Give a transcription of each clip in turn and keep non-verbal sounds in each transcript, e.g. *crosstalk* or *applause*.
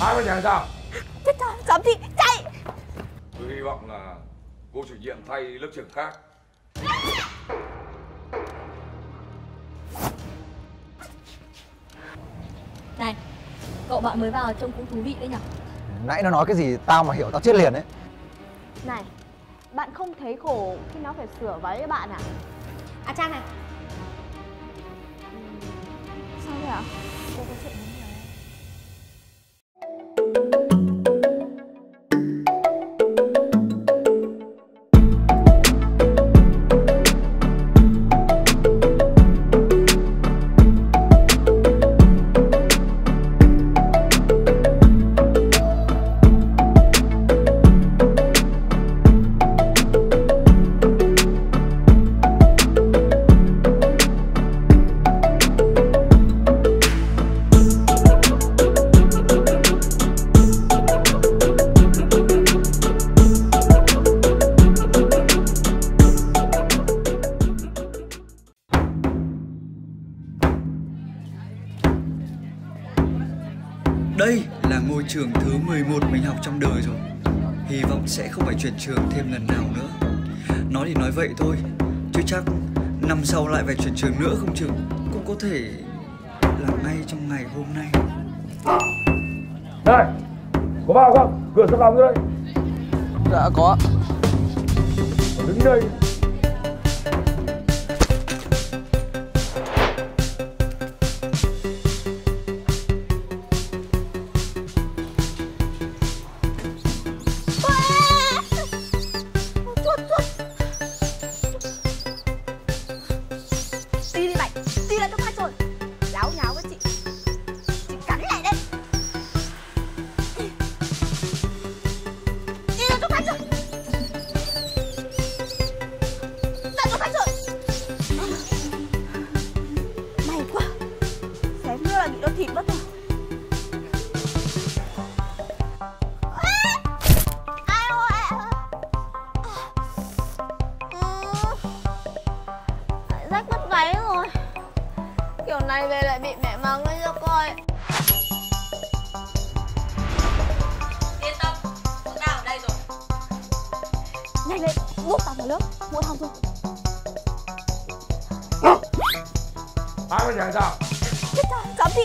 hai bên nhà sao Chết rồi, giám thị, chạy. Tôi hy vọng là cô chủ nhiệm thay lớp trưởng khác. Này, cậu bạn mới vào trông cũng thú vị đấy nhở? Nãy nó nói cái gì tao mà hiểu tao chết liền đấy Này, bạn không thấy khổ khi nó phải sửa váy cho bạn à? À Trang này. Sao thế ạ? Cô có chuyện Đây là ngôi trường thứ 11 mình học trong đời rồi. Hy vọng sẽ không phải chuyển trường thêm lần nào nữa. Nói thì nói vậy thôi Chứ chắc năm sau lại phải chuyển trường nữa không chừng. Cũng có thể là ngay trong ngày hôm nay. Này có vào không? Cửa sắp đóng rồi đấy. Dạ có đứng đây giúp tao vào lớp mua thong rồi hai bên nhà sao? Chết rồi giám thị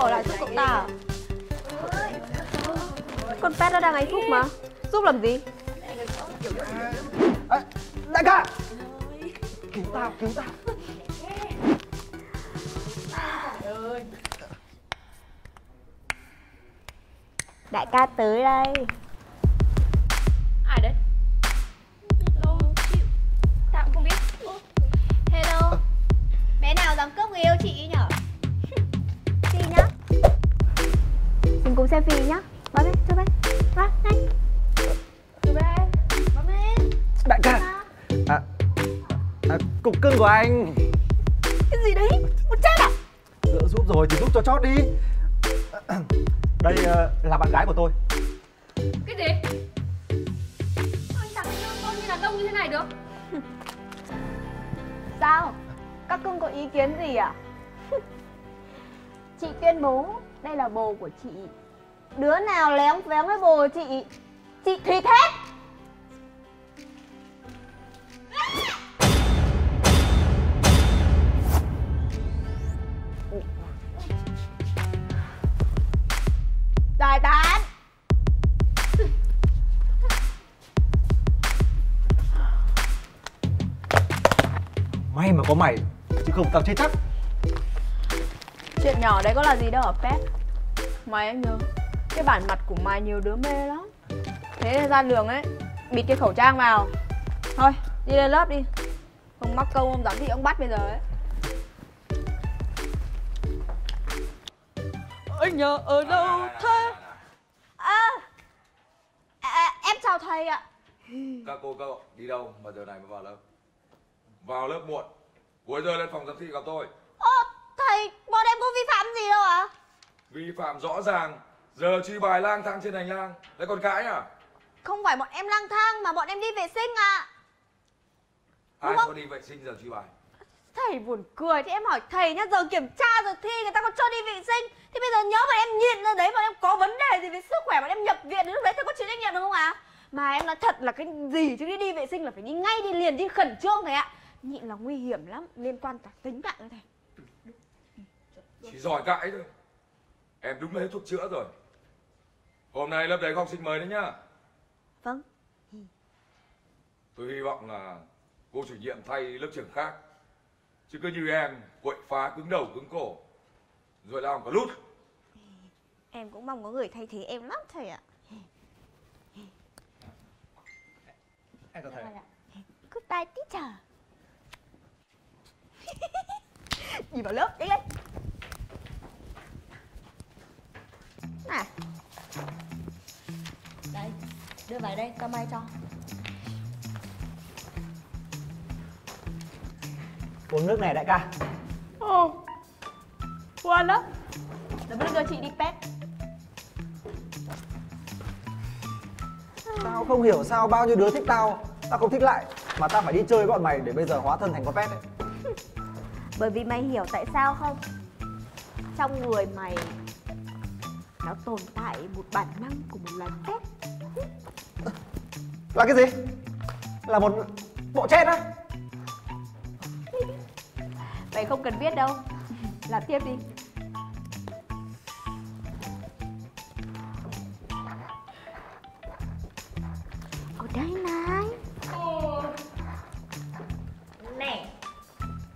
ở lại giúp cậu ta à? Con pet nó đang hạnh phúc mà Giúp làm gì? à, Đại ca Cứu tao, cứu tao Đại ca tới đây à, Cục cưng của anh Cái gì đấy? Một chết à? Lỡ giúp rồi thì giúp cho chót đi *clears throat* Đây ờ, là bạn gái của tôi Cái gì? Sao anh tặng con như đàn ông như thế này được? *laughs* Sao? Các cưng có ý kiến gì à? *laughs* chị tuyên bố đây là bồ của chị Đứa nào léo véo với bồ chị Chị thịt hết Giải tán May mà có mày Chứ không tao chết chắc. Chuyện nhỏ đấy có là gì đâu ở Pet Mày anh nhớ Cái bản mặt của mày nhiều đứa mê lắm. Thế nên ra đường ấy Bịt cái khẩu trang vào. Thôi đi lên lớp đi. Không mắc câu ông giám thị ông bắt bây giờ ấy. Anh nhớ ở đâu thế à, à, Em chào thầy ạ Các cô các cậu đi đâu mà giờ này mới vào lớp? Vào lớp muộn. Cuối giờ lên phòng giám thị gặp tôi. Ơ, thầy, bọn em có vi phạm gì đâu ạ? Vi phạm rõ ràng. Giờ truy bài lang thang trên hành lang. Lại còn cãi à? Không phải bọn em lang thang mà bọn em đi vệ sinh ạ. Ai không? có đi vệ sinh giờ truy bài? Thầy buồn cười thì em hỏi thầy nhá, giờ kiểm tra giờ thi người ta còn cho đi vệ sinh. Thì bây giờ nhớ bọn em nhịn ra đấy bọn em có vấn đề gì về sức khỏe bọn em nhập viện đến lúc đấy thầy có chịu trách nhiệm được không ạ? Mà em nói thật là cái gì chứ đi đi vệ sinh là phải đi ngay đi liền đi khẩn trương thầy ạ. Nhịn là nguy hiểm lắm, liên quan cả tính mạng đấy thầy. Chỉ giỏi cãi thôi. Em đúng là hết thuốc chữa rồi. Hôm nay lớp đấy có học sinh mới đấy nhá. Vâng. Tôi hy vọng là cô chủ nhiệm thay lớp trưởng khác. Chứ cứ như em, quậy phá cứng đầu cứng cổ. Rồi làm cả lút. Em cũng mong có người thay thế em lắm thầy ạ. Em chào thầy. Goodbye teacher. *laughs* Đi vào lớp, nhanh lên. Này, Đây, đưa vào đây, tao may cho Uống nước này đại ca. Ồ Ngoan lắm Để bữa cho chị đi pet Tao không hiểu sao bao nhiêu đứa thích tao, tao không thích lại. Mà tao phải đi chơi với bọn mày để bây giờ hóa thân thành con pet ấy. *laughs* bởi vì mày hiểu tại sao không? Trong người mày nó tồn tại một bản năng của một loài pet. Là cái gì? Là một bộ chết á? *laughs* Mày không cần biết đâu Làm tiếp đi Đây này. Nè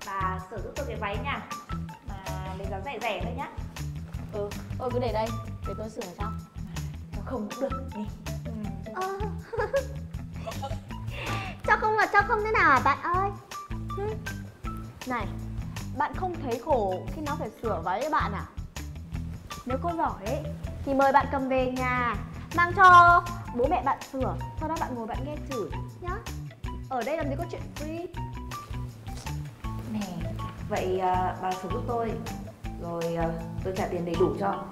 Bà sửa giúp tôi cái váy nha. Mà lấy giá rẻ rẻ thôi nhá. Ừ, tôi cứ để đây Để tôi sửa cho. Nó không cũng được Đi Ờ. *laughs* cho không là cho không thế nào hả bạn ơi? Này Bạn không thấy khổ khi nó phải sửa váy với bạn à? Nếu cô giỏi ấy Thì mời bạn cầm về nhà. Mang cho bố mẹ bạn sửa Sau đó bạn ngồi bạn nghe chửi nhá. Ở đây làm gì có chuyện free Nè Vậy à, bà sửa giúp tôi. Rồi à, tôi trả tiền đầy đủ cho.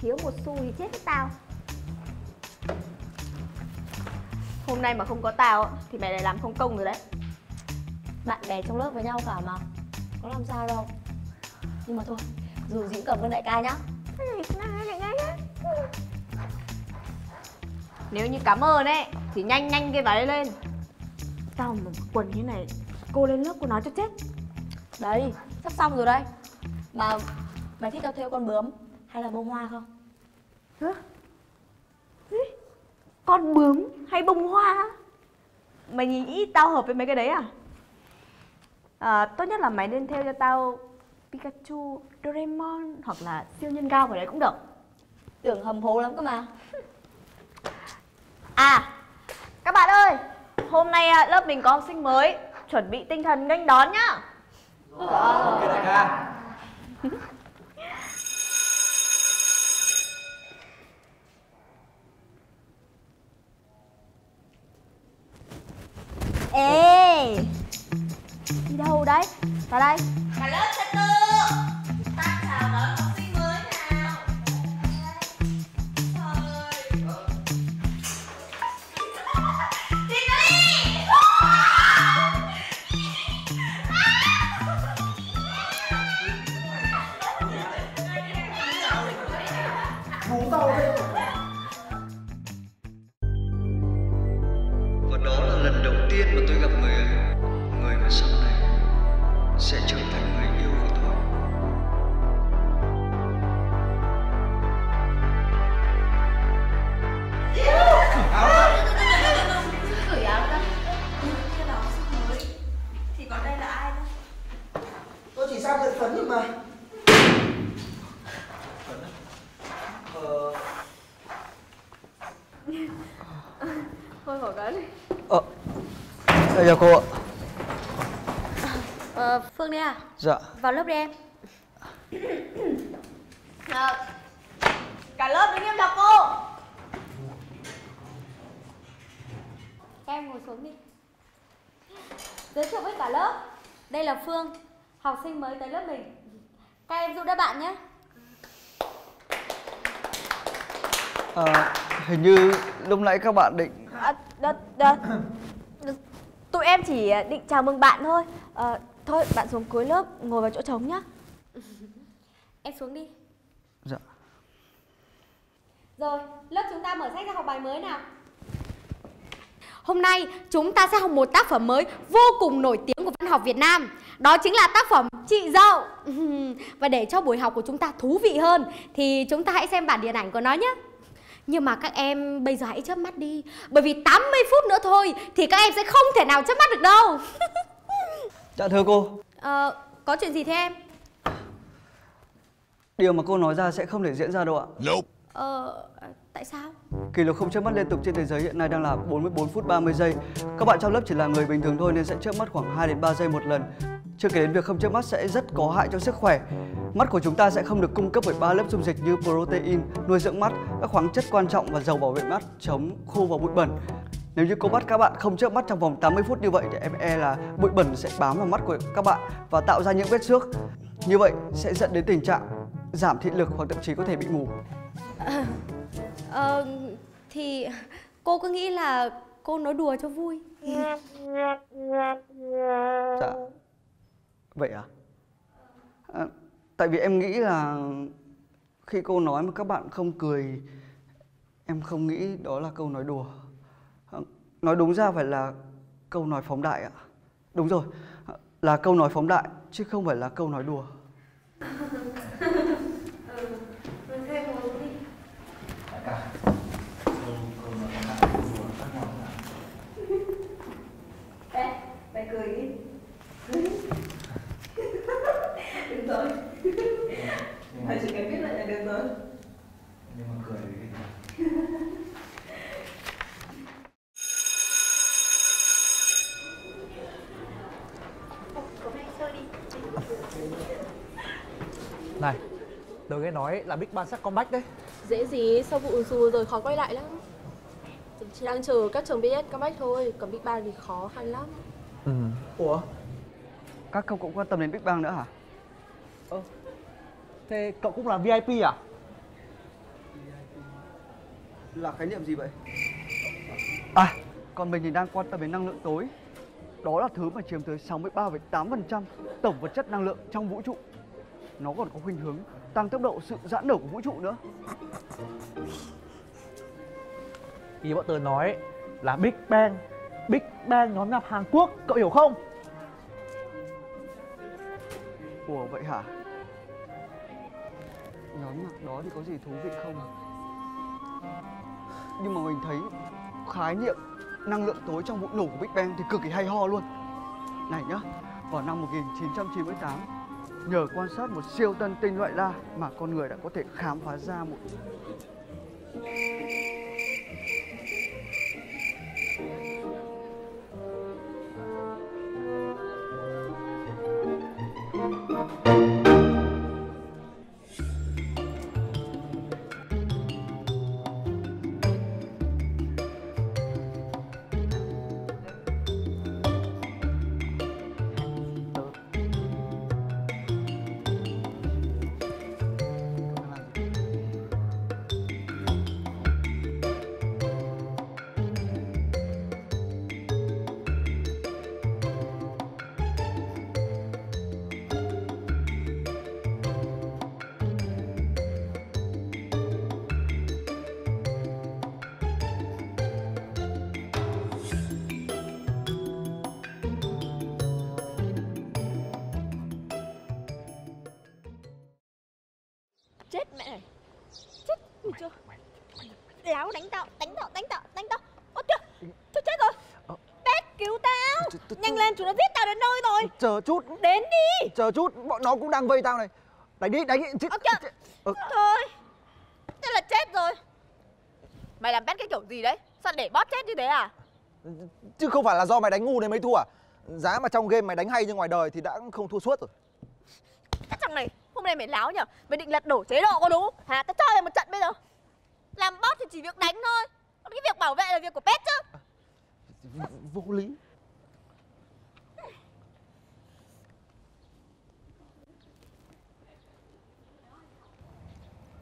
Thiếu một xu thì chết với tao. Hôm nay mà không có tao Thì mày lại làm không công rồi đấy. Bạn bè trong lớp với nhau cả mà Có làm sao đâu. Nhưng mà thôi Dù gì cũng cảm ơn đại ca nhá Nếu như cảm ơn ấy Thì nhanh nhanh cái váy lên Tao mà mặc quần thế này, cô lên lớp cô nói cho chết. Đấy, sắp xong rồi đây Mà mày thích tao theo con bướm Hay là bông hoa không? Hả? Ý, Con bướm hay bông hoa? Mày nghĩ tao hợp với mấy cái đấy à? à tốt nhất là mày nên theo cho tao Pikachu, Doraemon hoặc là siêu nhân gao vào đấy cũng được Tưởng hầm hố lắm cơ mà *laughs* À, các bạn ơi Hôm nay à, lớp mình có học sinh mới Chuẩn bị tinh thần nghênh đón nhá Ok đại ca. Ê Đi đâu đấy? Vào đây Cả lớp thôi mà Ờ, Thôi khỏi cái đi. Ờ. Đây chào cô ạ. Ờ, Phương đây à? Dạ. Vào lớp đi em. À, Cả lớp đứng im đọc cô. Em ngồi xuống đi. Giới thiệu với cả lớp. Đây là Phương Học sinh mới tới lớp mình. Các em giúp đỡ bạn nhé. À, hình như lúc nãy các bạn định À, đ, đ, đ, tụi em chỉ định chào mừng bạn thôi. Ờ, thôi bạn xuống cuối lớp ngồi vào chỗ trống nhá. Em xuống đi. Dạ. Rồi, lớp chúng ta mở sách ra học bài mới nào. Hôm nay chúng ta sẽ học một tác phẩm mới vô cùng nổi tiếng của văn học Việt Nam Đó chính là tác phẩm Chị Dậu *laughs* Và để cho buổi học của chúng ta thú vị hơn Thì chúng ta hãy xem bản điện ảnh của nó nhé Nhưng mà các em bây giờ hãy chớp mắt đi Bởi vì 80 phút nữa thôi Thì các em sẽ không thể nào chớp mắt được đâu *laughs* dạ thưa cô Ờ, có chuyện gì thế em? điều mà cô nói ra sẽ không thể diễn ra đâu ạ Ờ, tại sao? Kỷ lục không chớp mắt liên tục trên thế giới hiện nay đang là 44 phút 30 giây. Các bạn trong lớp chỉ là người bình thường thôi nên sẽ chớp mắt khoảng 2 đến 3 giây một lần. Chưa kể đến việc không chớp mắt sẽ rất có hại cho sức khỏe. Mắt của chúng ta sẽ không được cung cấp bởi ba lớp dung dịch như protein, nuôi dưỡng mắt, các khoáng chất quan trọng và dầu bảo vệ mắt chống khô và bụi bẩn. Nếu như cô bắt các bạn không chớp mắt trong vòng 80 phút như vậy thì em e là bụi bẩn sẽ bám vào mắt của các bạn và tạo ra những vết xước. Như vậy sẽ dẫn đến tình trạng giảm thị lực hoặc thậm chí có thể bị mù. Ờ, thì cô cứ nghĩ là cô nói đùa cho vui Dạ. Vậy à? à? Tại vì em nghĩ là khi cô nói mà các bạn không cười, em không nghĩ đó là câu nói đùa. À, nói đúng ra phải là câu nói phóng đại ạ. Đúng rồi, à, là câu nói phóng đại chứ không phải là câu nói đùa. *laughs* Mày cười đi Được rồi Mày chỉ cần biết lại là được rồi Nhưng mà cười Này, tớ nghe nói là Big Bang sắp comeback đấy. Dễ gì, sau vụ dù rồi khó quay lại lắm Chỉ đang chờ các trường BS comeback thôi Còn Big Bang thì khó khăn lắm Ừ. Ủa? Các cậu cũng quan tâm đến Big Bang nữa hả? Thế cậu cũng là VIP à? Là khái niệm gì vậy? À, còn mình thì đang quan tâm đến năng lượng tối. Đó là thứ mà chiếm tới 63,8% tổng vật chất năng lượng trong vũ trụ. Nó còn có khuynh hướng tăng tốc độ sự giãn nở của vũ trụ nữa. Ý bọn tớ nói là Big Bang Big Bang nhóm nhạc Hàn Quốc, cậu hiểu không? Ủa vậy hả? Nhóm nhạc đó thì có gì thú vị không? Nhưng mà mình thấy khái niệm năng lượng tối trong vụ nổ của Big Bang thì cực kỳ hay ho luôn. Này nhá, vào năm 1998, nhờ quan sát một siêu tân tinh loại La mà con người đã có thể khám phá ra một mẹ này. Chết Ui chưa? Láo đánh tao Đánh tao Đánh tao Đánh tao. Ôi chưa Tôi chết rồi. Pet cứu tao. Nhanh lên chúng nó giết tao đến nơi rồi. Chờ chút, Đến đi. Chờ chút, bọn nó cũng đang vây tao này. Đánh đi, đánh đi. Chết, kìa. chết. Ờ, Thôi Thế là chết rồi. Mày làm pet cái kiểu gì đấy? Sao để bót chết như thế à? Chứ không phải là do mày đánh ngu nên mới thua à? Giá mà trong game mày đánh hay như ngoài đời thì đã không thua suốt rồi. Cái thằng này nay mày láo nhở? Mày định lật đổ chế độ có đúng? Hả? Tao cho mày một trận bây giờ. Làm bót thì chỉ việc đánh thôi. Còn cái việc bảo vệ là việc của pet chứ. Vô lý.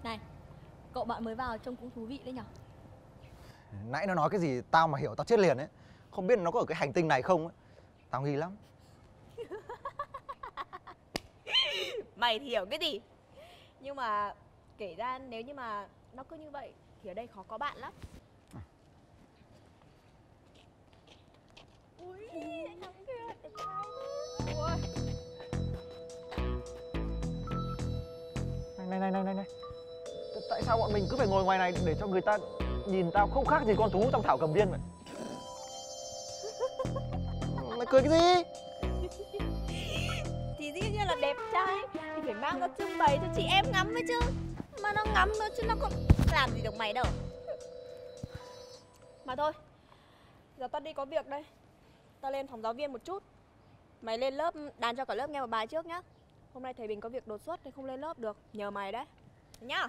Này, cậu bạn mới vào trông cũng thú vị đấy nhở? Nãy nó nói cái gì tao mà hiểu tao chết liền ấy. Không biết nó có ở cái hành tinh này không ấy. Tao nghi lắm Mày thì hiểu cái gì? Nhưng mà kể ra nếu như mà nó cứ như vậy Thì ở đây khó có bạn lắm. Ui, kìa, Ui, này này này này này này. Tại sao bọn mình cứ phải ngồi ngoài này để cho người ta nhìn tao không khác gì con thú trong thảo cầm viên vậy? Mày cười cái gì *laughs* đẹp trai. Thì phải mang ra trưng bày cho chị em ngắm mới chứ. Mà nó ngắm thôi chứ nó còn làm gì được mày đâu. Mà thôi Giờ tao đi có việc đây. Tao lên phòng giáo viên một chút. Mày lên lớp đàn cho cả lớp nghe một bài trước nhá. Hôm nay thầy Bình có việc đột xuất nên không lên lớp được. Nhờ mày đấy. Nhá.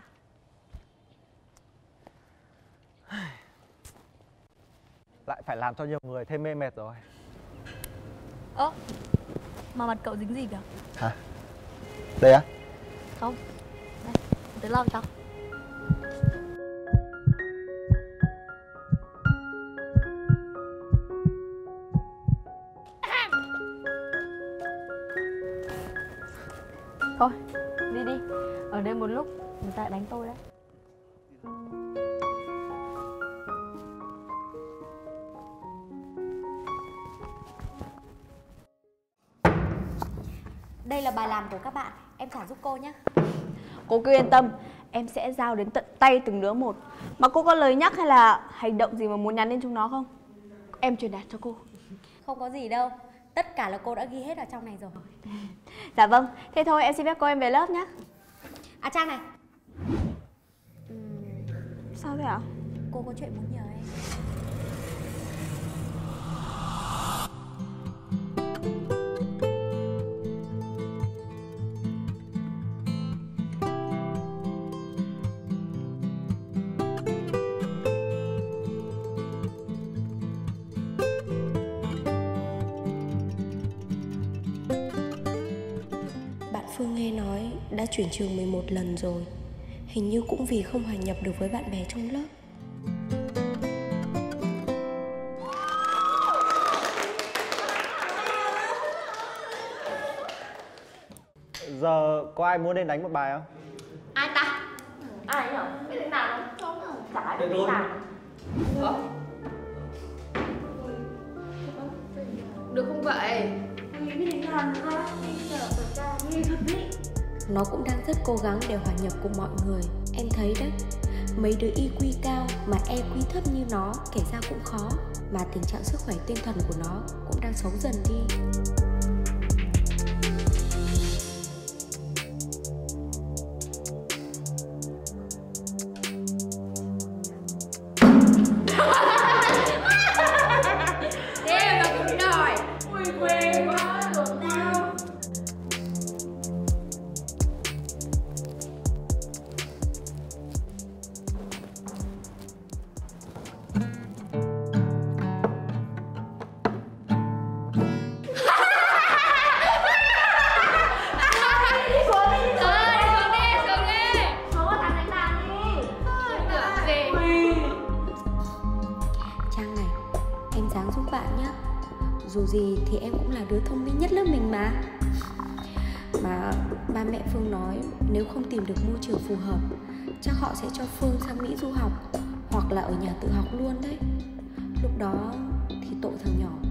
Lại phải làm cho nhiều người thêm mê mệt rồi. Ơ, mà mặt cậu dính gì kìa? Hả? Đây á? Không, đây, tớ lau cho. Thôi, đi đi. Ở đây một lúc người ta đánh tôi đấy bài làm của các bạn Em trả giúp cô nhé. Cô cứ yên tâm Em sẽ giao đến tận tay từng đứa một. Mà cô có lời nhắc hay là hành động gì mà muốn nhắn đến chúng nó không? Em truyền đạt cho cô. Không có gì đâu Tất cả là cô đã ghi hết ở trong này rồi. Dạ vâng Thế thôi em xin phép cô em về lớp nhé. À Trang này. Sao thế ạ? Cô có chuyện muốn nhờ em. Bạn đã chuyển trường 11 lần rồi. Hình như cũng vì không hòa nhập được với bạn bè trong lớp. Giờ có ai muốn lên đánh một bài không? Ai ta? Ai nhở? Biết đánh đàn không? Không, chả ai biết đánh đàn Được không vậy? Biết đánh đàn nữa. Nghe thật đấy nó cũng đang rất cố gắng để hòa nhập cùng mọi người. Em thấy đấy, Mấy đứa IQ cao mà EQ thấp như nó, kể ra cũng khó, Mà tình trạng sức khỏe tinh thần của nó cũng đang xấu dần đi. Dù gì thì em cũng là đứa thông minh nhất lớp mình mà. Mà ba mẹ Phương nói, nếu không tìm được môi trường phù hợp, Chắc họ sẽ cho Phương sang Mỹ du học Hoặc là ở nhà tự học luôn đấy. Lúc đó thì tội thằng nhỏ